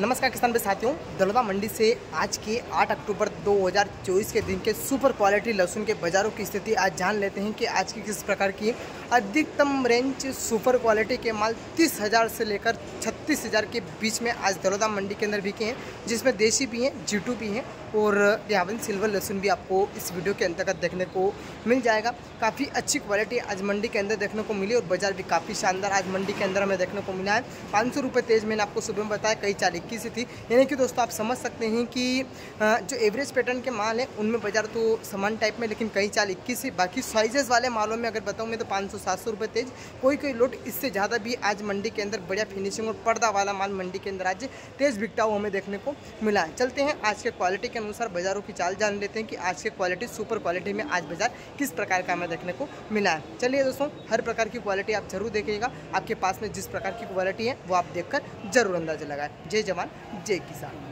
नमस्कार किसान भाई साथियों, दलवा मंडी से आज के 8 अक्टूबर 2024 के दिन के सुपर क्वालिटी लहसुन के बाज़ारों की स्थिति आज जान लेते हैं कि आज की किस प्रकार की अधिकतम रेंज सुपर क्वालिटी के माल तीस हज़ार से लेकर छत्तीस हज़ार के बीच में आज दलोदा मंडी के अंदर बिके हैं, जिसमें देसी भी हैं, जीटू भी हैं और यावन सिल्वर लहसुन भी आपको इस वीडियो के अंतर्गत देखने को मिल जाएगा। काफ़ी अच्छी क्वालिटी आज मंडी के अंदर देखने को मिली और बाज़ार भी काफ़ी शानदार आज मंडी के अंदर हमें देखने को मिला है। पाँच सौ रुपये तेज मैंने आपको सुबह में बताया, कई चार इक्कीस थी। यानी कि दोस्तों आप समझ सकते हैं कि जो एवरेज पैटर्न के माल हैं, उनमें बाज़ार तो समान टाइप में, लेकिन कई चार इक्कीस ही बाकी साइजेस वाले मालों में अगर बताऊँ मैं तो पाँच सौ, सात सौ रुपये तेज। कोई कोई लोट इससे ज़्यादा भी आज मंडी के अंदर बढ़िया फिनिशिंग और पर्दा वाला माल मंडी के अंदर आज तेज़ बिकता हुआ हमें देखने को मिला है। चलते हैं आज के क्वालिटी के अनुसार बाज़ारों की चाल जान लेते हैं कि आज के क्वालिटी सुपर क्वालिटी में आज बाज़ार किस प्रकार का हमें देखने को मिला है। चलिए दोस्तों, हर प्रकार की क्वालिटी आप ज़रूर देखिएगा। आपके पास में जिस प्रकार की क्वालिटी है, वो आप देखकर ज़रूर अंदाज़ा लगाए। जय जवान, जय किसान।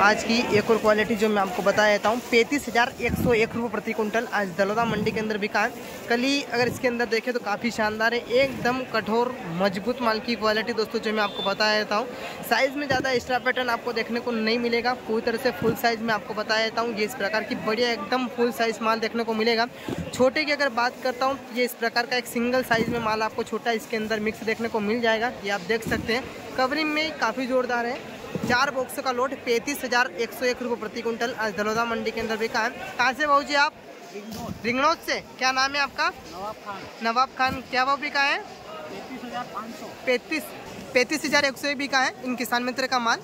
आज की एक और क्वालिटी जो मैं आपको बता देता हूँ, पैंतीस हज़ार एक सौ एक रुपये प्रति कुंटल आज दलोदा मंडी के अंदर बिका है। कल ही अगर इसके अंदर देखें तो काफ़ी शानदार है, एकदम कठोर, मज़बूत माल की क्वालिटी दोस्तों जो मैं आपको बता देता हूँ। साइज़ में ज़्यादा एक्स्ट्रा पैटर्न आपको देखने को नहीं मिलेगा, पूरी तरह से फुल साइज़ में आपको बता देता हूँ। ये इस प्रकार की बढ़िया एकदम फुल साइज़ माल देखने को मिलेगा। छोटे की अगर बात करता हूँ, ये इस प्रकार का एक सिंगल साइज़ में माल आपको छोटा इसके अंदर मिक्स देखने को मिल जाएगा। ये आप देख सकते हैं कवरिंग में काफ़ी जोरदार है। चार बॉक्स का लोट पैंतीस हज़ार एक सौ एक रुपये प्रति क्विंटल। आज दलोदा मंडी के अंदर बिका है कहाँ से भाऊ जी आप? रिंगनौद से। क्या नाम है आपका? नवाब खान। नवाब खान क्या भाव बिका है? पैंतीस पैंतीस पैंतीस हज़ार एक सौ बिका है। इन किसान मित्र का माल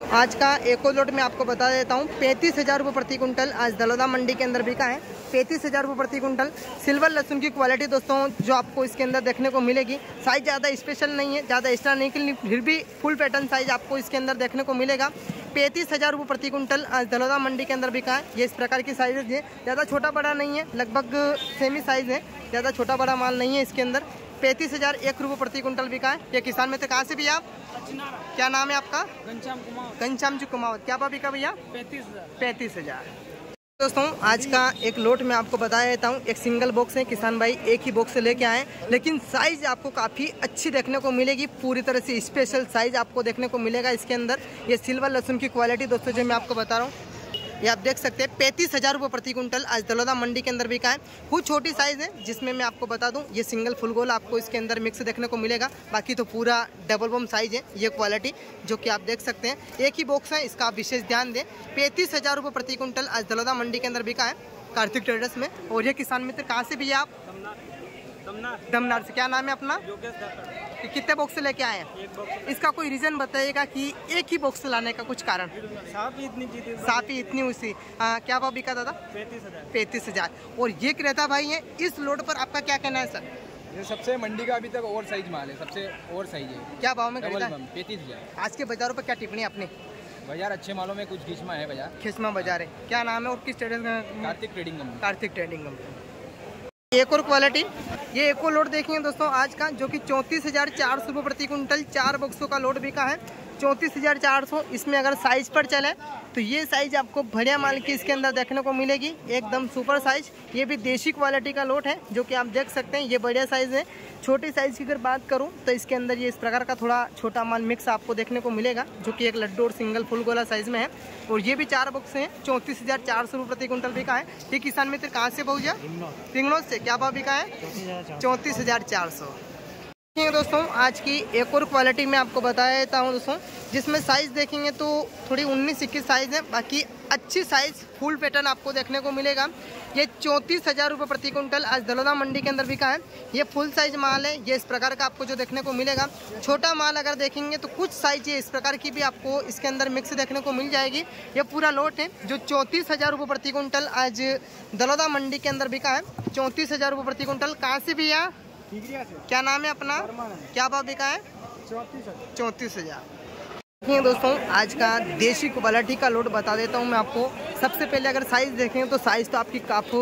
आज का एको लोट मैं आपको बता देता हूँ, पैंतीस हज़ार रुपये प्रति कुंटल आज दलोदा मंडी के अंदर बिका है। पैंतीस हज़ार रुपये प्रति कुंटल सिल्वर लहसुन की क्वालिटी दोस्तों, जो आपको इसके अंदर देखने को मिलेगी साइज़ ज़्यादा स्पेशल नहीं है, ज़्यादा एक्स्ट्रा नहीं कि फिर भी फुल पैटर्न साइज़ आपको इसके अंदर देखने को मिलेगा। पैंतीस हज़ार रुपये प्रति कुंटल आज दलोदा मंडी के अंदर बिका है। ये इस प्रकार की साइज़ है। ज़्यादा छोटा बड़ा नहीं है, लगभग सेमी साइज़ है। ज़्यादा छोटा बड़ा माल नहीं है इसके अंदर। पैंतीस हज़ार एक रुपये प्रति कुंटल बिका है। ये किसान में से कहाँ से भी आप क्या नाम है आपका? घनश्याम कुमार घनश्याम जी कुमावत। क्या भाव बिका भैया? पैंतीस पैंतीस हज़ार। दोस्तों आज का एक लोट मैं आपको बता देता हूँ। एक सिंगल बॉक्स है किसान भाई एक ही बॉक्स से लेके आए लेकिन साइज़ आपको काफ़ी अच्छी देखने को मिलेगी। पूरी तरह से स्पेशल साइज़ आपको देखने को मिलेगा इसके अंदर। ये सिल्वर लहसुन की क्वालिटी दोस्तों जो मैं आपको बता रहा हूँ। ये आप देख सकते हैं पैंतीस हज़ार रुपये प्रति कुंटल आज दलोदा मंडी के अंदर भी बिका है। कुछ छोटी साइज़ है जिसमें मैं आपको बता दूँ ये सिंगल फुल गोल आपको इसके अंदर मिक्स देखने को मिलेगा। बाकी तो पूरा डबल बम साइज़ है ये क्वालिटी जो कि आप देख सकते हैं। एक ही बॉक्स है इसका आप विशेष ध्यान दें। पैंतीस हज़ार प्रति कुंटल आज दलोदा मंडी के अंदर बिका है कार्तिक ट्रेडर्स में। और ये किसान मित्र कहाँ से भी आप? दमनार से क्या नाम है अपना? कि कितने बॉक्स लेके आए हैं? इसका कोई रीज़न बताइएगा कि एक ही बॉक्स लाने का कुछ कारण? साफ़ ही इतनी ही उसी आ, क्या भाव बिका दादा? पैंतीस हज़ार। पैंतीस हज़ार। और ये क्रेता भाई है इस लोड पर आपका क्या कहना है सर? ये सबसे मंडी का अभी तक ओवर साइज़ माल है सबसे ओवर साइज़ है। क्या भाव में खरीदा? पैंतीस हज़ार। आज के बाजारों पर क्या टिप्पणी अपनी? बाज़ार अच्छे मालों में कुछ घिसमा है बाज़ार। खिस्मा बाज़ार है। क्या नाम है और किस trading Kartik trading company Kartik trading company एक और क्वालिटी ये एको लोड देखेंगे दोस्तों, आज का जो कि चौंतीस हज़ार चार सौ रुपये प्रति क्विंटल, चार बक्सों का लोड बिका है। चौंतीस हज़ार चार सौ, इसमें अगर साइज़ पर चले तो ये साइज़ आपको बढ़िया माल की इसके अंदर देखने को मिलेगी। एकदम सुपर साइज़ ये भी देशी क्वालिटी का लोट है, जो कि आप देख सकते हैं, ये बढ़िया साइज़ है। छोटी साइज़ की अगर बात करूँ तो इसके अंदर ये इस प्रकार का थोड़ा छोटा माल मिक्स आपको देखने को मिलेगा, जो कि एक लड्डू और सिंगल फुल गोला साइज़ में है। और ये भी चार बॉक्स हैं, चौंतीस हज़ार चार सौ रुपये प्रति कुंटल बिका है। ये किसान मित्र कहाँ से बहुजा रिंगनौद से। क्या भाव बिका है? चौंतीस हज़ार चार सौ। देखिए दोस्तों, आज की एक और क्वालिटी में आपको बता देता हूँ दोस्तों, जिसमें साइज़ देखेंगे तो थोड़ी उन्नीस, इक्कीस साइज़ है, बाकी अच्छी साइज़ फुल पैटर्न आपको देखने को मिलेगा। ये चौंतीस हज़ार रुपये प्रति कुंटल आज दलोदा मंडी के अंदर बिका है। ये फुल साइज़ माल है, ये इस प्रकार का आपको जो देखने को मिलेगा। छोटा माल अगर देखेंगे तो कुछ साइज़ ये इस प्रकार की भी आपको इसके अंदर मिक्स देखने को मिल जाएगी। ये पूरा लोट है, जो चौंतीस हज़ार रुपये प्रति कुंटल आज दलोदा मंडी के अंदर बिका है। चौंतीस हज़ार रुपये प्रति कुंटल कहाँ से भी है से क्या नाम है अपना? क्या भाव बिका है? चौंतीस हज़ार। चौंतीस हज़ार। देखिए दोस्तों, आज का देशी क्वालिटी का लोड बता देता हूँ मैं आपको। सबसे पहले अगर साइज़ देखें तो साइज़ तो आपकी काफ़ी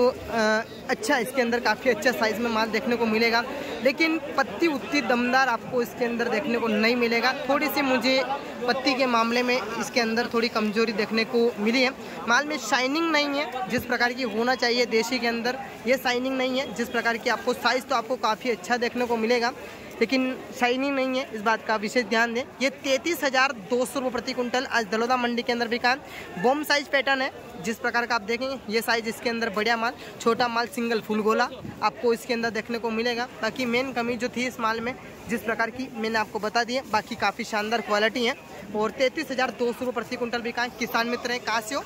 अच्छा इसके अंदर काफ़ी अच्छा साइज़ में माल देखने को मिलेगा। लेकिन पत्ती उतनी दमदार आपको इसके अंदर देखने को नहीं मिलेगा। थोड़ी सी मुझे पत्ती के मामले में इसके अंदर थोड़ी कमज़ोरी देखने को मिली है। माल में शाइनिंग नहीं है, जिस प्रकार की होना चाहिए देशी के अंदर, ये शाइनिंग नहीं है। जिस प्रकार की आपको साइज़ तो आपको काफ़ी अच्छा देखने को मिलेगा। लेकिन शाइनी नहीं है। इस बात का विशेष ध्यान दें। ये तैतीस हज़ार दो सौ रुपये प्रति कुंटल आज दलोदा मंडी के अंदर बिका बॉम साइज़ पैटर्न है। जिस प्रकार का आप देखेंगे, ये साइज़ इसके अंदर बढ़िया माल, छोटा माल, सिंगल फुल गोला, आपको इसके अंदर देखने को मिलेगा। बाकी मेन कमी जो थी इस माल में, जिस प्रकार की मैंने आपको बता दी है, बाकी काफ़ी शानदार क्वालिटी है। और तैतीस हज़ार दो सौ रुपये प्रति कुंटल बिका है किसान मित्र हैं कहाँ से हो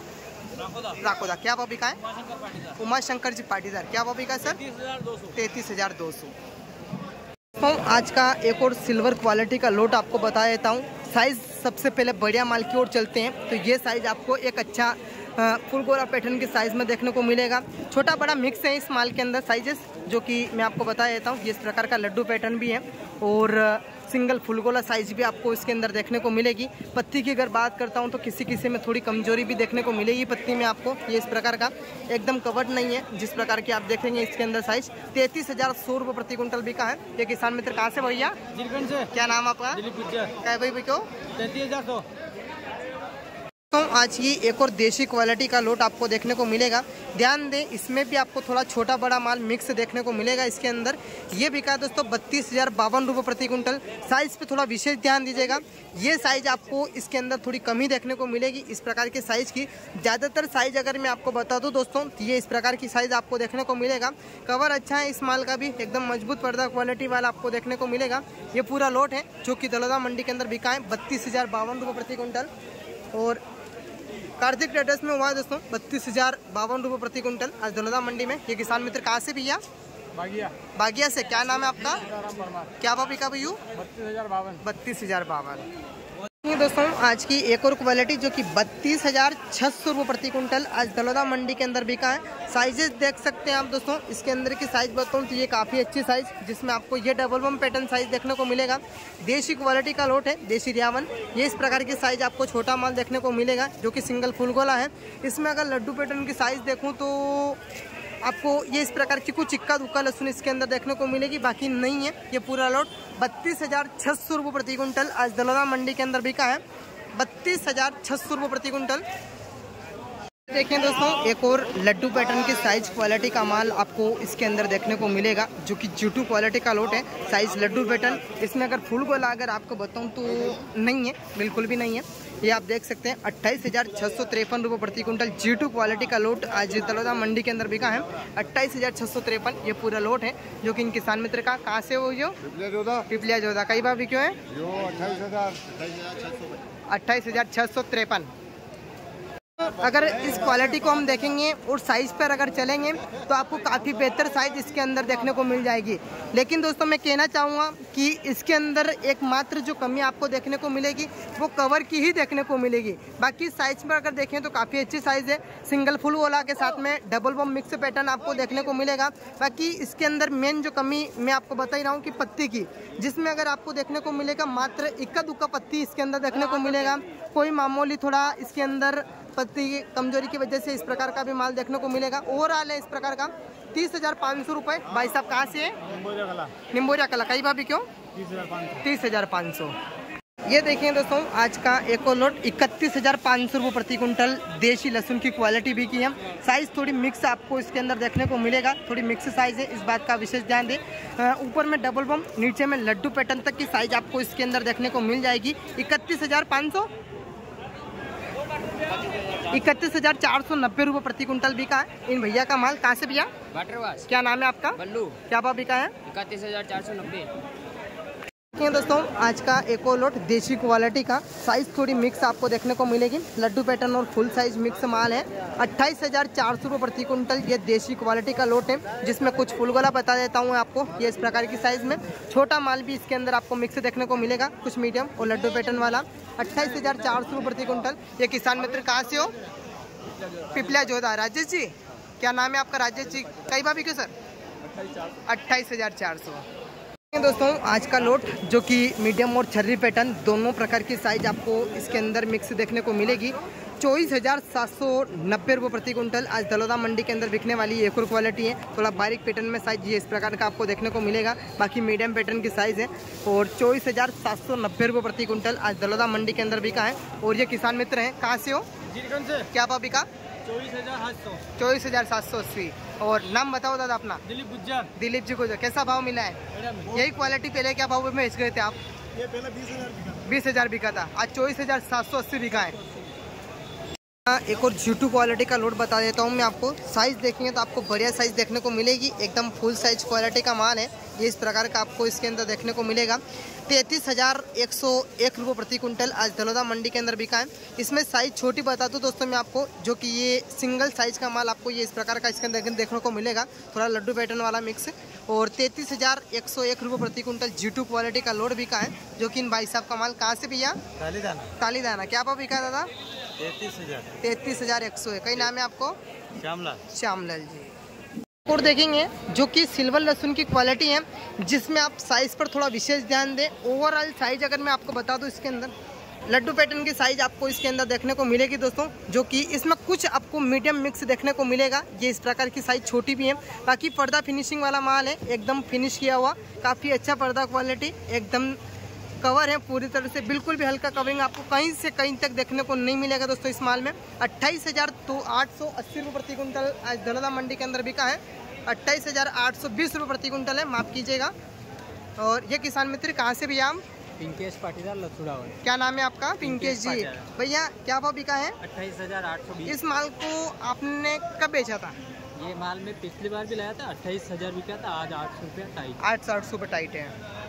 राकोदा, क्या भाव बिका है उमा शंकर जी पाटीदार। क्या भाव बिका है सर? तैतीस हज़ार दो सौ। आज का एक और सिल्वर क्वालिटी का लोट आपको बता देता हूँ। साइज़ सबसे पहले बढ़िया माल की ओर चलते हैं। तो ये साइज़ आपको एक अच्छा फुल गोला पैटर्न के साइज़ में देखने को मिलेगा। छोटा बड़ा मिक्स है इस माल के अंदर साइजेस जो कि मैं आपको बता देता हूँ। इस प्रकार का लड्डू पैटर्न भी है। और सिंगल फुल गोला साइज़ भी आपको इसके अंदर देखने को मिलेगी। पत्ती की अगर बात करता हूँ तो किसी किसी में थोड़ी कमज़ोरी भी देखने को मिलेगी पत्ती में आपको ये इस प्रकार का एकदम कवर्ड नहीं है जिस प्रकार की आप देखेंगे इसके अंदर साइज़ तैतीस हज़ार सौ रुपये प्रति क्विंटल बिका है। ये किसान मित्र कहाँ से भैया? क्या नाम आपका? क्या भाई भाई क्यों तैतीस हज़ार सौ। आज ये एक और देशी क्वालिटी का लोट आपको देखने को मिलेगा। ध्यान दें, इसमें भी आपको थोड़ा छोटा बड़ा माल मिक्स देखने को मिलेगा इसके अंदर। ये बिका दोस्तों बत्तीस हज़ार बावन रुपये प्रति कुंटल साइज़ पे थोड़ा विशेष ध्यान दीजिएगा। ये साइज़ आपको इसके अंदर थोड़ी कमी देखने को मिलेगी इस प्रकार के साइज़ की। ज़्यादातर साइज़ अगर मैं आपको बता दूँ दोस्तों तो ये इस प्रकार की साइज़ आपको देखने को मिलेगा। कवर अच्छा है इस माल का भी, एकदम मज़बूत पर्दा क्वालिटी वाला आपको देखने को मिलेगा। ये पूरा लोट है, जो कि दलोदा मंडी के अंदर बिका है बत्तीस हज़ार बावन रुपये प्रति कुंटल और कार्तिक ट्रेडर्स में हुआ है दोस्तों बत्तीस हज़ार बावन रुपये प्रति क्विंटल। आज धुलदा मंडी में ये किसान मित्र कहाँ से भैया? बागिया। बागिया से। क्या नाम है आपका? क्या भाव बिका भैया? बत्तीस हज़ार बावन। बत्तीस हज़ार बावन। दोस्तों, आज की एक और क्वालिटी जो कि बत्तीस हज़ार छह सौ रुपये प्रति कुंटल आज दलोदा मंडी के अंदर बिका है। साइजेस देख सकते हैं आप दोस्तों, इसके अंदर की साइज़ बताऊँ तो ये काफ़ी अच्छी साइज़ जिसमें आपको ये डबल बम पैटर्न साइज़ देखने को मिलेगा। देशी क्वालिटी का लोट है देशी रियावन। ये इस प्रकार की साइज़ आपको छोटा माल देखने को मिलेगा, जो कि सिंगल फुल गोला है। इसमें अगर लड्डू पैटर्न की साइज़ देखूँ तो आपको ये इस प्रकार की कुछ इक्का दुक्का लहसुन इसके अंदर देखने को मिलेगी, बाकी नहीं है। ये पूरा लॉट बत्तीस हज़ार छः सौ रुपये प्रति कुंटल आज दलोदा मंडी के अंदर बिका है। बत्तीस हज़ार छः सौ रुपये प्रति कुंटल देखें दोस्तों एक और लड्डू पैटर्न की साइज़ क्वालिटी का माल आपको इसके अंदर देखने को मिलेगा जो कि जूटू क्वालिटी का लोट है साइज़ लड्डू पैटर्न। इसमें अगर फुल गोला अगर आपको बताऊँ तो नहीं है बिल्कुल भी नहीं है। ये आप देख सकते हैं अट्ठाईस हज़ार छः सौ तिरपन रुपये प्रति कुंटल जी टू क्वालिटी का लोट आज तलोदा मंडी के अंदर बिका है। अट्ठाईस हज़ार छः सौ तिरपन ये पूरा लोट है जो कि इन किसान मित्र का कहाँ से हो जो पिपलिया जोधा। कई बार बिक्यो है? अट्ठाईस हज़ार छः सौ तिरपन। अगर इस क्वालिटी को हम देखेंगे और साइज़ पर अगर चलेंगे तो आपको काफ़ी बेहतर साइज़ इसके अंदर देखने को मिल जाएगी। लेकिन दोस्तों, मैं कहना चाहूँगा कि इसके अंदर एकमात्र जो कमी आपको देखने को मिलेगी, वो कवर की ही देखने को मिलेगी। बाकी साइज़ पर अगर देखें तो काफ़ी अच्छी साइज़ है। सिंगल फुल वाला के साथ में डबल बम मिक्स पैटर्न आपको देखने को मिलेगा। बाकी इसके अंदर मेन जो कमी मैं आपको बता ही रहा हूँ कि पत्ती की, जिसमें अगर आपको देखने को मिलेगा, मात्र इक्का दुक्का पत्ती इसके अंदर देखने को मिलेगा। कोई मामूली थोड़ा इसके अंदर पत्ती की कमज़ोरी की वजह से इस प्रकार का भी माल देखने को मिलेगा। ओवरऑल है इस प्रकार का। तीस हज़ार पाँच सौ रुपये भाई साहब कहाँ से है? निम्बोजा कला। कई भाभी क्यों? तीस हज़ार पाँच सौ। ये देखिए दोस्तों आज का एक और लोट इकतीस हज़ार पाँच सौ रुपये प्रति कुंटल देशी लहसुन की क्वालिटी भी की है। साइज़ थोड़ी मिक्स आपको इसके अंदर देखने को मिलेगा। थोड़ी मिक्स साइज़ है इस बात का विशेष ध्यान दें। ऊपर में डबल बम नीचे में लड्डू पैटर्न तक की साइज़ आपको इसके अंदर देखने को मिल जाएगी। इकतीस हज़ार पाँच सौ। इकतीस हज़ार चार सौ नब्बे रूपए प्रति क्विंटल बिका है। इन भैया का माल कहाँ से भैया क्या नाम है आपका? बल्लू। क्या भाव बिका है? इकतीस हज़ार चार सौ नब्बे। देखिए दोस्तों। आज का एक लोट देशी क्वालिटी का। साइज़ थोड़ी मिक्स आपको देखने को मिलेगी। लड्डू पैटर्न और फुल साइज़ मिक्स माल है। अट्ठाईस हज़ार चार सौ रुपये प्रति कुंटल ये देशी क्वालिटी का लोट है, जिसमें कुछ फुल गोला बता देता हूँ आपको। ये इस प्रकार की साइज़ में। छोटा माल भी इसके अंदर आपको मिक्स देखने को मिलेगा, कुछ मीडियम और लड्डू पैटर्न वाला। अट्ठाईस हज़ार चार सौ प्रति कुंटल ये किसान मित्र कहाँ से हो? पिपलिया जोधा। राजेश जी, क्या नाम है आपका? राजेश जी, कई भाभी क्यों सर? अट्ठाईस हज़ार चार सौ। दोस्तों आज का लोट जो कि मीडियम और छर्री पैटर्न दोनों प्रकार की साइज़ आपको इसके अंदर मिक्स देखने को मिलेगी। चौबीस हज़ार सात सौ नब्बे रुपये प्रति कुंटल आज दलोदा मंडी के अंदर बिकने वाली एक और क्वालिटी है। थोड़ा बारीक पैटर्न में साइज़ ये इस प्रकार का आपको देखने को मिलेगा। बाकी मीडियम पैटर्न की साइज़ है और चौबीस हज़ार सात सौ नब्बे रुपये प्रति कुंटल आज दलोदा मंडी के अंदर बिका है। और ये किसान मित्र हैं कहाँ से हो? से। क्या भाव बिका? चौबीस हज़ार सात सौ। चौबीस हज़ार सात सौ अस्सी। और नाम बताओ दादा अपना। दिलीप गुज्जर। दिलीप जी गुज्जर जो कैसा भाव मिला है? यही क्वालिटी पहले क्या भाव में बेच गए थे आप? ये पहले बीस हज़ार बीस हज़ार बिका था। आज चौबीस हज़ार सात सौ अस्सी बिका है। हाँ, एक और जीटू क्वालिटी का लोड बता देता हूँ मैं आपको। साइज़ देखेंगे तो आपको बढ़िया साइज़ देखने को मिलेगी। एकदम फुल साइज़ क्वालिटी का माल है। ये इस प्रकार का आपको इसके अंदर देखने को मिलेगा। तैंतीस हज़ार एक सौ एक रुपये प्रति कुंटल आज दलोदा मंडी के अंदर बिका है। इसमें साइज़ छोटी बता दूँ दोस्तों मैं आपको जो कि ये सिंगल साइज़ का माल आपको ये इस प्रकार का इसके अंदर देखने को मिलेगा। थोड़ा लड्डू पैटर्न वाला मिक्स और तैंतीस हज़ार एक सौ एक रुपये प्रति कुंटल जीटू क्वालिटी का लोड बिका है जो कि इन भाई साहब का माल कहाँ से भैया? ताली दाना ताली दाना क्या भाव बिका दादा? तैतीस हज़ार। तैतीस हज़ार एक सौ है कई नाम है आपको? श्यामलाल। श्यामलाल जी। और देखेंगे, जो कि सिल्वर लहसुन की क्वालिटी है, जिसमें आप साइज़ पर थोड़ा विशेष ध्यान दें। ओवरऑल साइज़ अगर मैं आपको बता दूँ इसके अंदर, लड्डू पैटर्न की साइज़ आपको इसके अंदर देखने को मिलेगी दोस्तों, जो कि इसमें कुछ आपको मीडियम मिक्स देखने को मिलेगा। ये इस प्रकार की साइज़ छोटी भी है, बाकी पर्दा फिनिशिंग वाला माल है, एकदम फिनिश किया हुआ, काफ़ी अच्छा पर्दा क्वालिटी एकदम कवर है पूरी तरह से, बिल्कुल भी हल्का कवरिंग आपको कहीं से कहीं तक देखने को नहीं मिलेगा दोस्तों इस माल में। अट्ठाईस हज़ार तो आठ सौ अस्सी रुपये प्रति क्विंटल आज दलोदा मंडी के अंदर बिका है। अट्ठाईस हज़ार आठ सौ बीस रुपये प्रति कुंटल है माफ़ कीजिएगा। और ये किसान मित्र कहाँ से भैया हम पिंकेश पाटीदार लथुड़ा क्या नाम है आपका? पिंकेश जी। भैया क्या भाव बिका है? अट्ठाईस हज़ार आठ सौ इस माल को आपने कब बेचा था? ये माल में पिछली बार भी लाया था अट्ठाईस हज़ार बिका था आज आठ सौ रुपया टाइट। आठ सौ आठ सौ रुपये टाइट है।